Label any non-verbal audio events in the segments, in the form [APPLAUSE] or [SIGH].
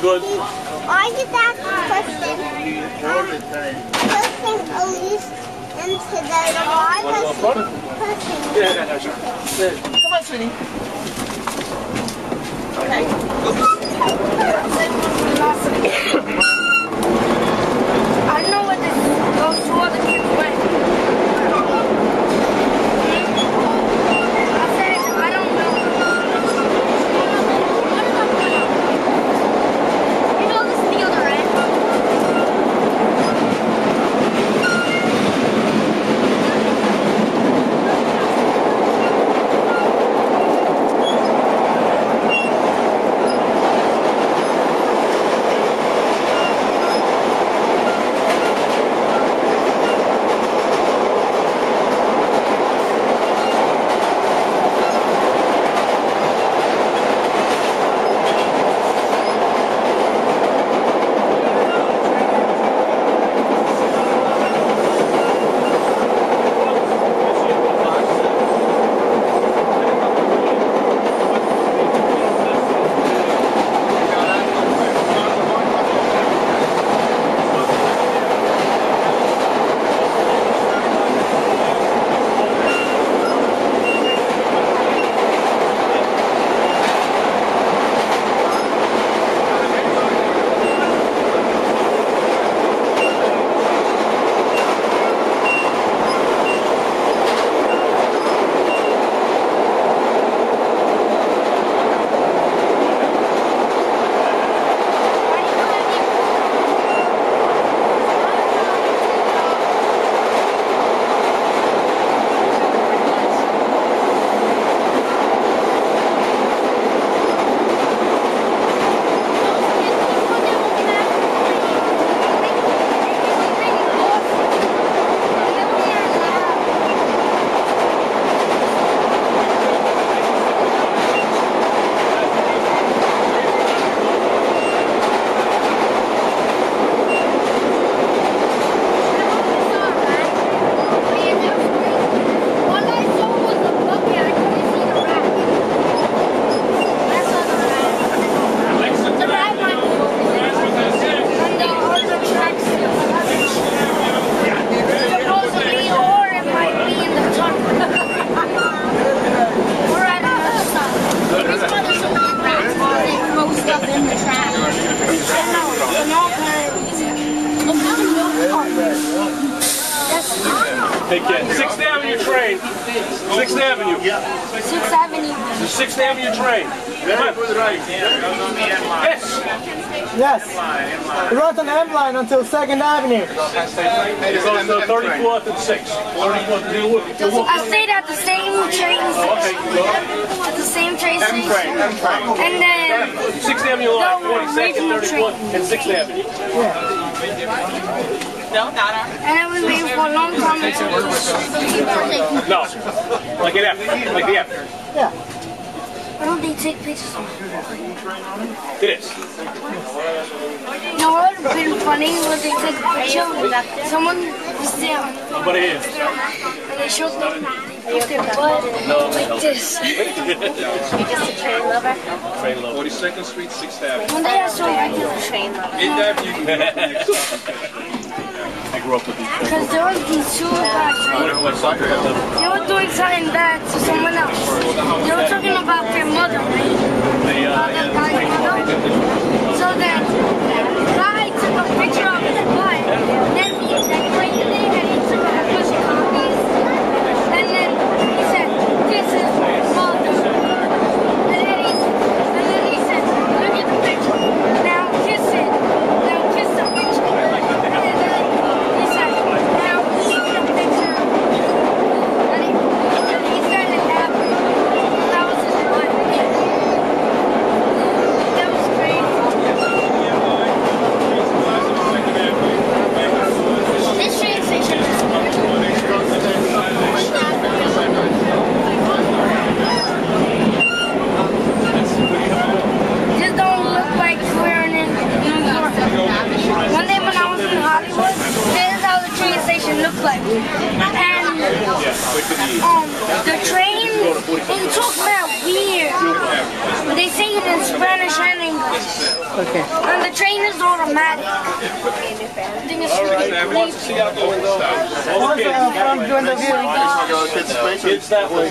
Good. Are you that person? Um, pushing Elise into the Want to go in front? pushing. Yeah, yeah, yeah. Come on, sweetie. I Yes. It runs on the M line until 2nd Avenue. It goes to 34th and 6th. 34th and I stayed at the same train oh, station. At the same train station. And then Sixth Avenue line, No, 42nd, original 34th, and Sixth Avenue. No, not our. and then we waited for a long time until it was No. Like an F. Like the F. Yeah. Why don't they take pictures of It is. You know what would have been funny was they took a picture of someone was there Nobody here. and they showed them with their butt like this. [LAUGHS] Train low. 42nd Street, 6th Avenue. One day I saw regular train Eighth Avenue, you can [LAUGHS] get to the next stop. I grew up with these. because there was these two guys right? What soccer had them? They were doing something bad to someone else. They were talking about their mother, right? Uh, About the guy's mother. So then, the guy took a picture of his butt. Then he decorated it and he took a bunch of copies. And then he said, this is mother. And then he, and then he said, look at the picture. Now kiss it. Now kiss the picture. And then he said, now keep the picture. And he, and he started laughing. That was his butt. They say it in Spanish and English. Okay. And the train is automatic. I think it's really Sam, wants to see out the window. Once uh, from doing the view. Kids that way.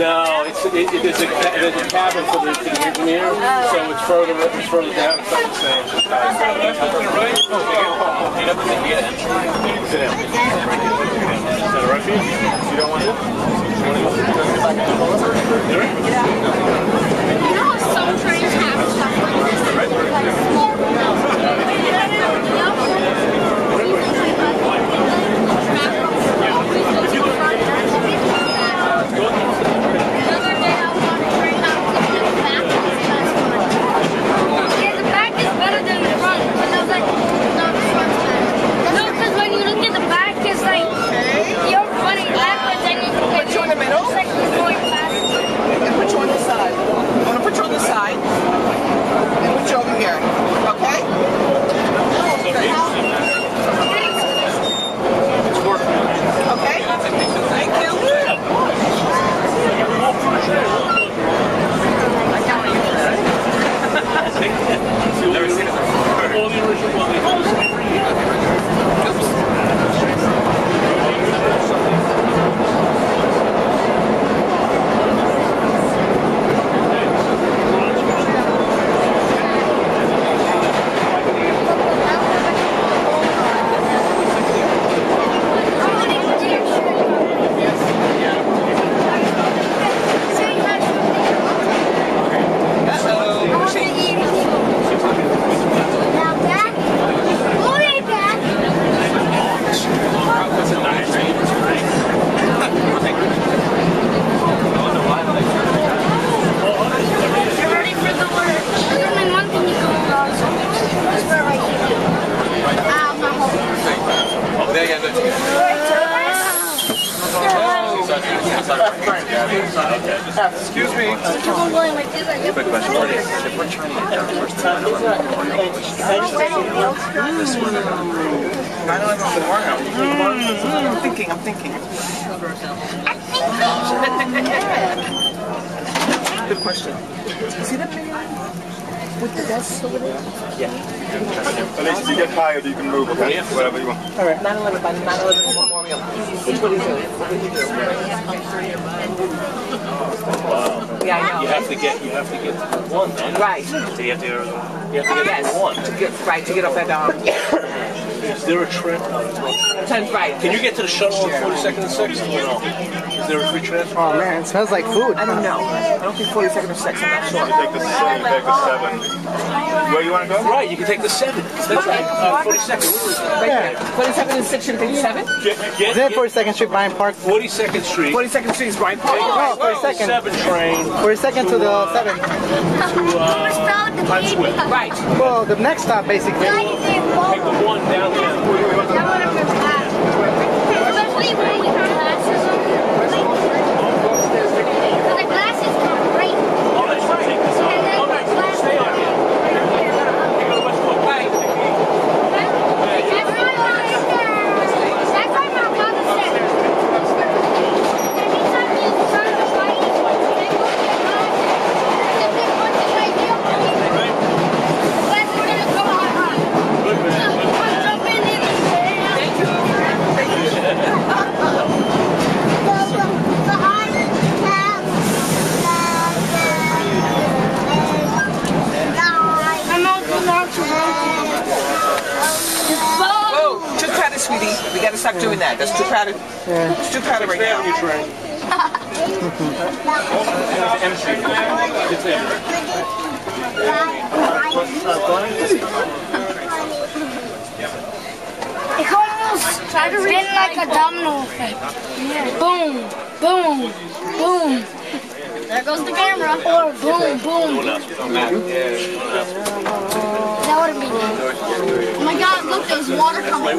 No, it's, it, it, there's, a, there's a cabin for the, for the engineer, so oh. it's further, it's further down, it's not the same. Sit down. Is that all right for you? You don't want to? You know how some trains have stuff like this? 9/11 on the warehouse. I'm thinking, I'm thinking. Good question. See that video with the desks over there? At least if you get tired, you can move, okay? Whatever you want. 9/11 by 9/11 Memorial. Which one is it? What did you do? Yeah, I know. You have to get, you have to get one, then. Right. So you have to, you have to get Yes. one. To get right to get up that um. Is there a trip? Turns right. Can you get to the shuttle on 42nd and 6th? No? Is there a free transfer? Oh man, it smells like food. I don't know. I don't think 42nd or 6th. I'm not sure. Take the seven, take the seven. Where you want to go? Right, you can take the 7. That's right. Uh, 42nd. Where is it? There. 42nd and 6th. Should I take 7? Get, get, Is it 42nd Street, Bryant Park? 42nd Street. 42nd Street is Bryant Park. Oh, 42nd. 7 train 42nd to the 7th. to uh, Times Square. Right. Well, the next stop basically. Take the one down there. Especially when we have glasses on. Because the glasses are great. Oh, that's right. Take this And then Oh, the no, glasses stay on here. You go to Westwood. Right. That's why my that's why my father said. Anytime you turn the light, they go to the glasses. If they put the light here, the glasses are gonna go high. Good man. Good man. I'll jump in there. I'm out to launch a Whoa. Too crowded, sweetie. We gotta stop doing that. That's too crowded. It's too crowded right now. your train. It's empty. It almost been like a domino effect. Boom, boom, boom. There goes the camera. Or boom, boom. That would have been good. Oh my god, look, there's water coming.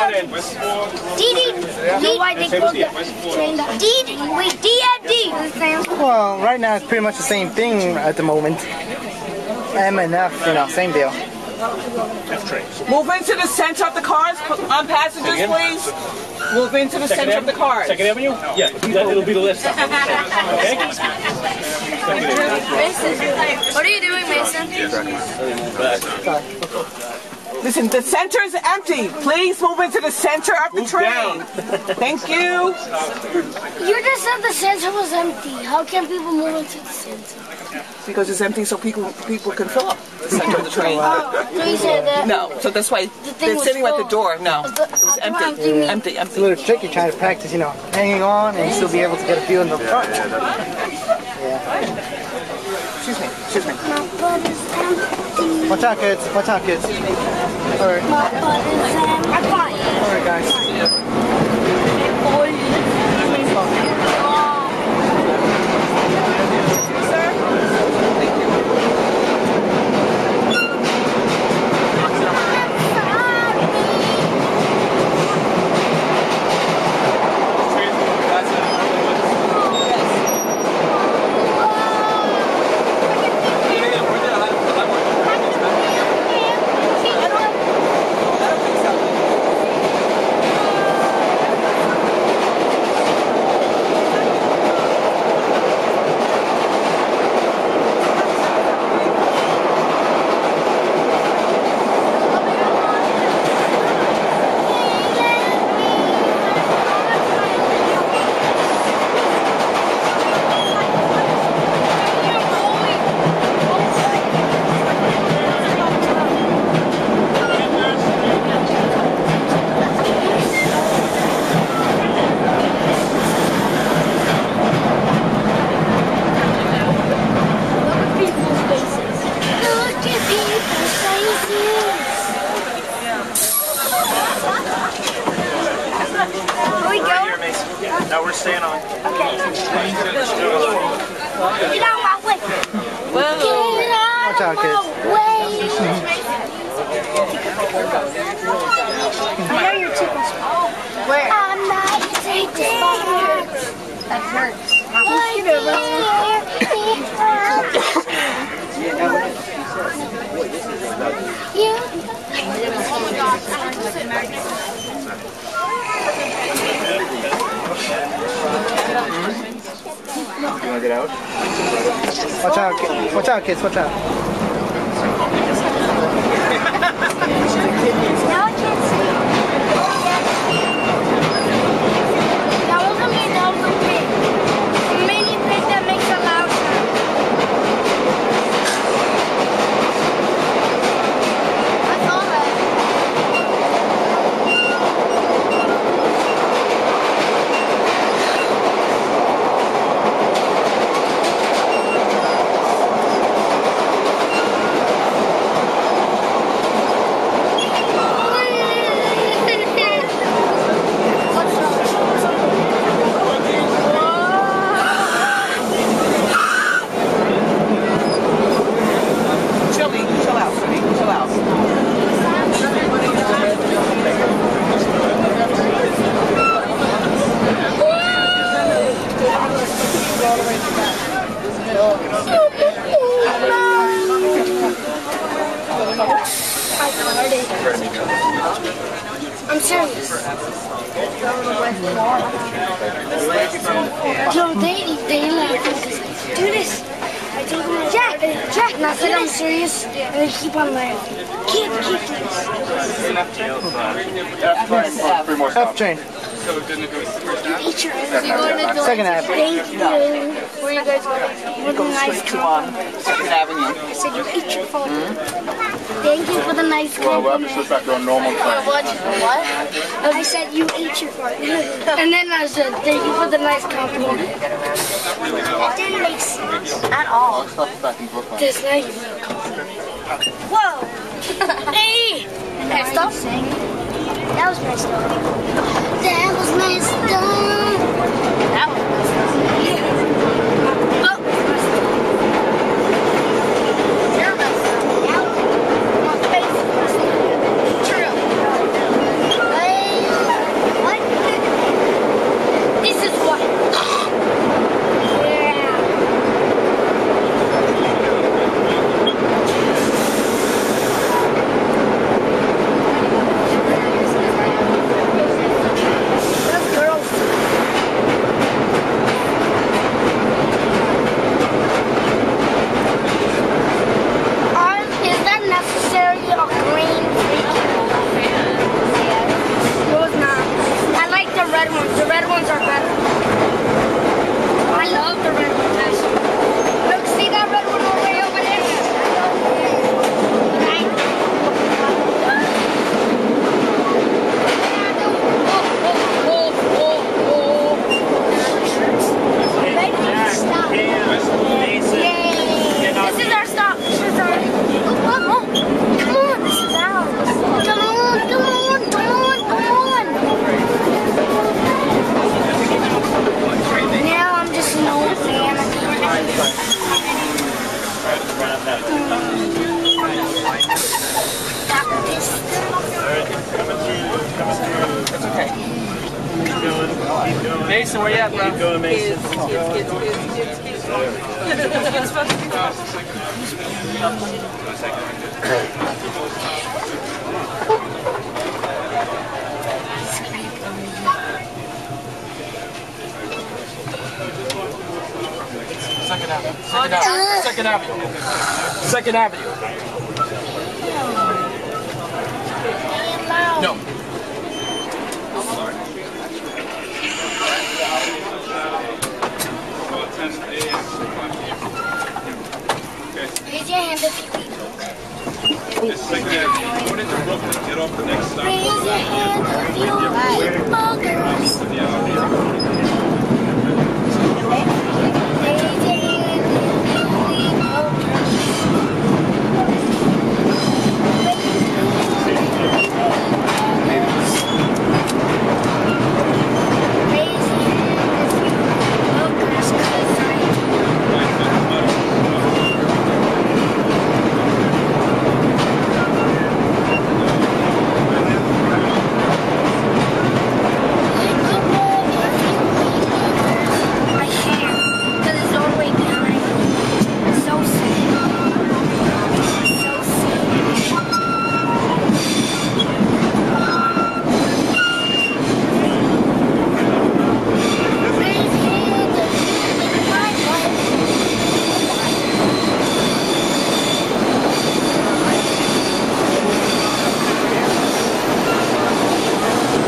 Daryl Come on doesn't. in. Westport. D. D. You know why they call that train that? D. D. Wait, D. and D. Well, right now it's pretty much the same thing at the moment. M and F, you know, same deal. F train. Move into the center of the cars, on um, passengers, Again? please. Move into the center of the cars. Second Avenue? Yeah, that, it'll be the list. [LAUGHS] Okay? Mason. What are you doing, Mason? Listen, the center is empty. Please move into the center of the Move train. down. Thank you. You just said the center was empty. How can people move into the center? Because it's empty so people people can fill up the center of the train. Oh, so you said that. No, so that's why thing they're was sitting at the door. No, The- it was uh, empty. empty. Empty, It's a empty. little tricky trying to practice, you know, hanging on and still be able to get a feel in the front. Yeah. Excuse me, excuse me. Watch out, kids. Watch out, kids. Alright, My butt is empty. I'm fine. alright, guys. Now we're staying on. Okay. Get out my way. Get out Watch out, my kids. way. I know you're too small. Where? I'm not taking That hurts. Watch out, kids. Watch out, kids. Watch out. Now I can't see. That wasn't me, that was a pig. A mini pig that makes a loud sound. I saw that. Chilly, chill out, sweetie, chill out. I'm serious. Yo, they they like do this. I told them Jack, Jack, and I said I'm serious, and they keep on laughing. Keep, keep this. F train for three more F stops. train. Eat your own. Second half. Thank you. Where you guys going? With a nice Straight to um, Second Avenue. I said you eat your phone. Thank you for the nice Well, we'll have to back to our normal time. What? What? I said you ate your fart. [LAUGHS] and then I said, thank you for the nice compliment. That didn't make sense at all. back in Brooklyn. This now you feel. Whoa! [LAUGHS] hey! Next up. That was messed up. That was messed up. That was Oh, You're messed up. my face is messed up. True. Hey, what? This is what. Yeah. Those girls. Um, is that necessary? A green freaking No, it's not. I like the red ones. The red ones are better. I love the red ones. actually. Look, see that red one way over there? Right? Oh, oh, oh, oh, oh. Ready? Stop. Yay. This is our stop. This is our. Oh, oh, oh. Come on, this is ours. Come on, come on, come on, come on. Now I'm just an old man. Stop this. It's okay. Mason, where you at, bro? Going, Mason. Second Avenue. Second Avenue. Second Avenue. Second Avenue. No. Hand if you into Brooklyn, get off the next stop. Raise your hand if you boogers. Raise your hand if you eat boogers. Raise your hand if you eat boogers, 'cause I My hair, because it's all the way behind me. It's so sad. So sad. Raise hand if you like one.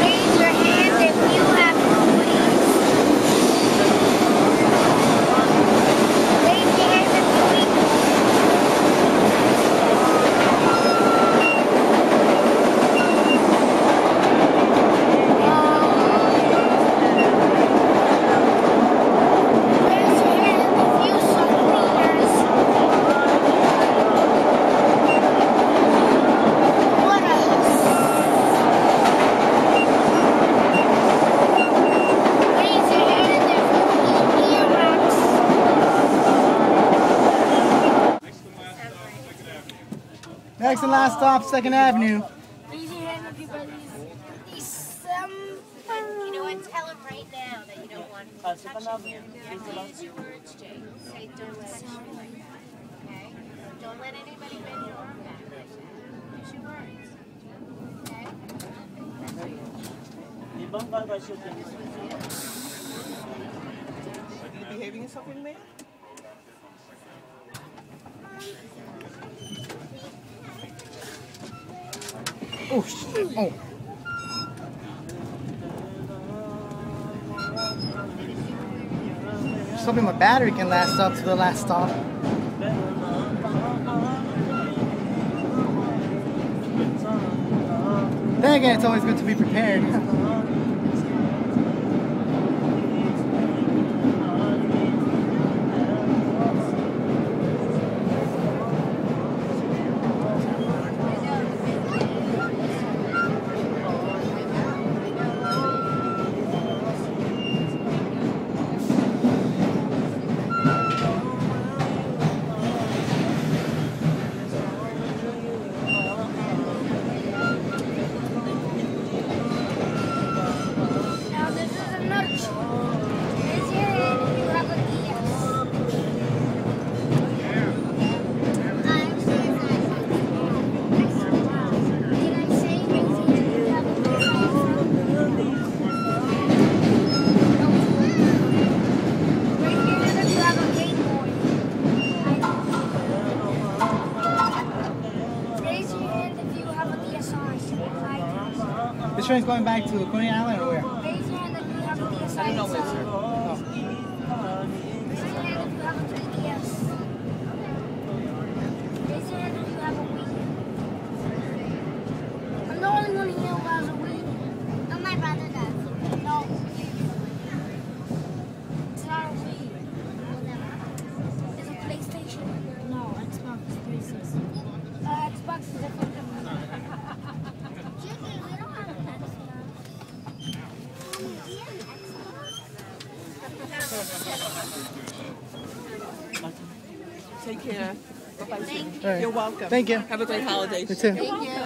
Raise your hand if you have cooties. Raise your hand if you eat Raise your hand if you suck wieners. What else? Raise your hand if you eat earwax. Next and last stop, Second Avenue. Raise your hand if you believe December. You know what? Tell him right now that you don't want him touching you. Use your words, Jake. Say, don't touch me like that. Okay? Don't let anybody bend your arm back like that. Use your words. Okay? That's what you You behaving yourself, young man? Oh, shit. Oh. Just hoping my battery can last up to the last stop. Then again, it's always good to be prepared. [LAUGHS] always going back to Coney Island? You're welcome. Thank you. Have a great holiday. You too. Thank you.